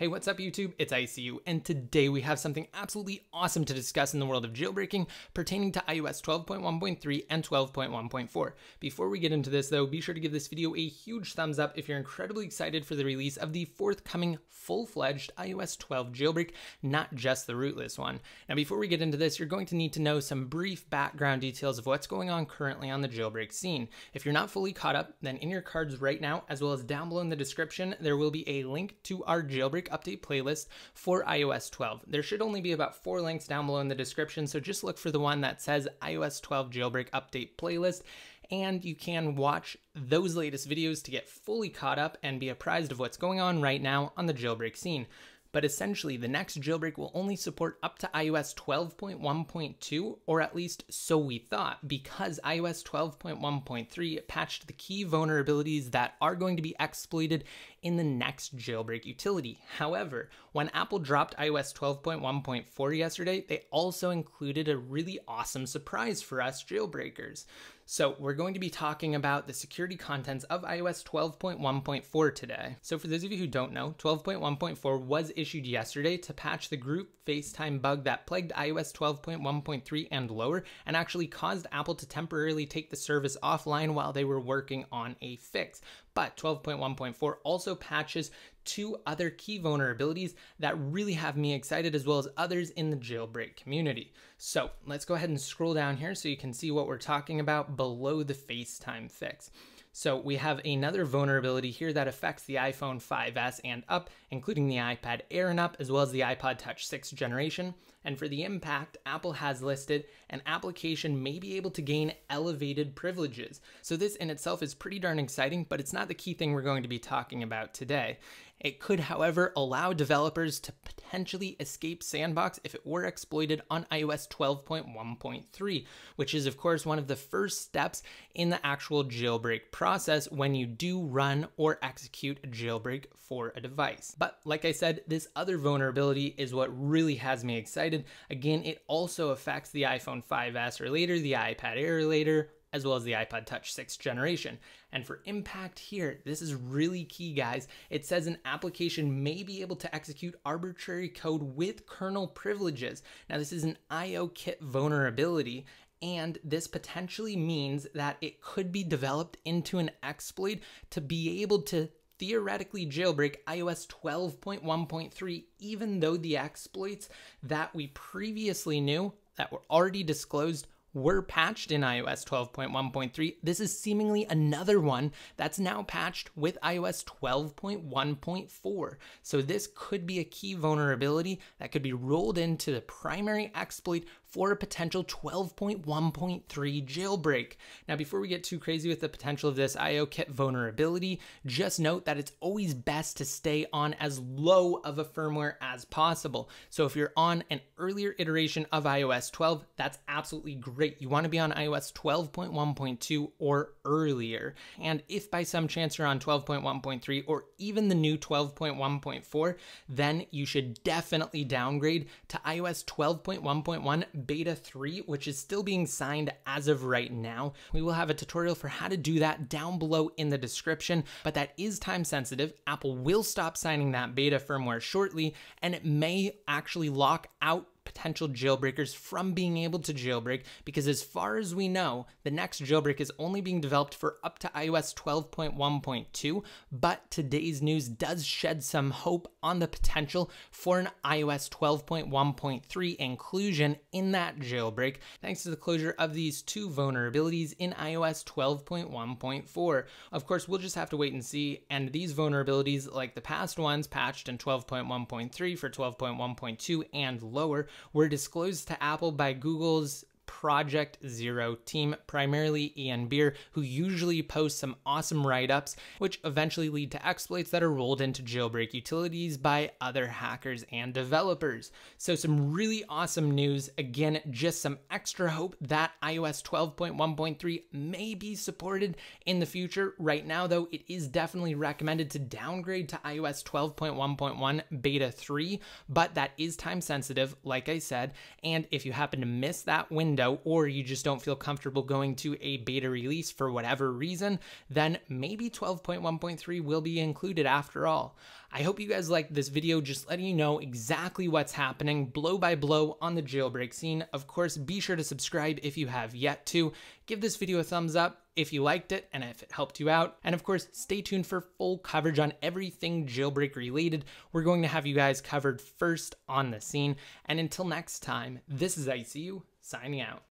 Hey, what's up YouTube? It's ICU, and today we have something absolutely awesome to discuss in the world of jailbreaking pertaining to iOS 12.1.3 and 12.1.4. Before we get into this though, be sure to give this video a huge thumbs up if you're incredibly excited for the release of the forthcoming full-fledged iOS 12 jailbreak, not just the rootless one. Now before we get into this, you're going to need to know some brief background details of what's going on currently on the jailbreak scene. If you're not fully caught up, then in your cards right now, as well as down below in the description, there will be a link to our jailbreak update playlist for iOS 12. There should only be about four links down below in the description, so just look for the one that says iOS 12 jailbreak update playlist and you can watch those latest videos to get fully caught up and be apprised of what's going on right now on the jailbreak scene. But essentially, the next jailbreak will only support up to iOS 12.1.2, or at least so we thought, because iOS 12.1.3 patched the key vulnerabilities that are going to be exploited in the next jailbreak utility. However, when Apple dropped iOS 12.1.4 yesterday, they also included a really awesome surprise for us jailbreakers. So, we're going to be talking about the security contents of iOS 12.1.4 today. So, for those of you who don't know, 12.1.4 was issued yesterday to patch the group FaceTime bug that plagued iOS 12.1.3 and lower and actually caused Apple to temporarily take the service offline while they were working on a fix. But 12.1.4 also patches two other key vulnerabilities that really have me excited, as well as others in the jailbreak community. So let's go ahead and scroll down here so you can see what we're talking about below the FaceTime fix. So we have another vulnerability here that affects the iPhone 5S and up, including the iPad Air and up, as well as the iPod Touch 6th generation. And for the impact, Apple has listed an application may be able to gain elevated privileges. So this in itself is pretty darn exciting, but it's not the key thing we're going to be talking about today. It could, however, allow developers to potentially escape Sandbox if it were exploited on iOS 12.1.3, which is, of course, one of the first steps in the actual jailbreak process when you do run or execute a jailbreak for a device. But like I said, this other vulnerability is what really has me excited. Again, it also affects the iPhone 5S or later, the iPad Air later, as well as the iPod Touch 6th generation. And for impact here, this is really key, guys. It says an application may be able to execute arbitrary code with kernel privileges. Now, this is an IOKit vulnerability, and this potentially means that it could be developed into an exploit to be able to theoretically jailbreak iOS 12.1.3, even though the exploits that we previously knew that were already disclosed were patched in iOS 12.1.3, this is seemingly another one that's now patched with iOS 12.1.4. So this could be a key vulnerability that could be rolled into the primary exploit for a potential 12.1.3 jailbreak. Now, before we get too crazy with the potential of this IOKit vulnerability, just note that it's always best to stay on as low of a firmware as possible. So if you're on an earlier iteration of iOS 12, that's absolutely great. You want to be on iOS 12.1.2 or earlier. And if by some chance you're on 12.1.3 or even the new 12.1.4, then you should definitely downgrade to iOS 12.1.1 Beta 3, which is still being signed as of right now. We will have a tutorial for how to do that down below in the description, but that is time sensitive. Apple will stop signing that beta firmware shortly, and it may actually lock out potential jailbreakers from being able to jailbreak because, as far as we know, the next jailbreak is only being developed for up to iOS 12.1.2. But today's news does shed some hope on the potential for an iOS 12.1.3 inclusion in that jailbreak, thanks to the closure of these two vulnerabilities in iOS 12.1.4. Of course, we'll just have to wait and see, and these vulnerabilities, like the past ones patched in 12.1.3 for 12.1.2 and lower, were disclosed to Apple by Google's Project Zero team, primarily Ian Beer, who usually posts some awesome write ups, which eventually lead to exploits that are rolled into jailbreak utilities by other hackers and developers. So, some really awesome news. Again, just some extra hope that iOS 12.1.3 may be supported in the future. Right now, though, it is definitely recommended to downgrade to iOS 12.1.1 Beta 3, but that is time sensitive, like I said. And if you happen to miss that window, out or you just don't feel comfortable going to a beta release for whatever reason, then maybe 12.1.3 will be included after all. I hope you guys liked this video just letting you know exactly what's happening blow by blow on the jailbreak scene. Of course, be sure to subscribe if you have yet to. Give this video a thumbs up if you liked it and if it helped you out. And of course, stay tuned for full coverage on everything jailbreak related. We're going to have you guys covered first on the scene. And until next time, this is ICU signing out.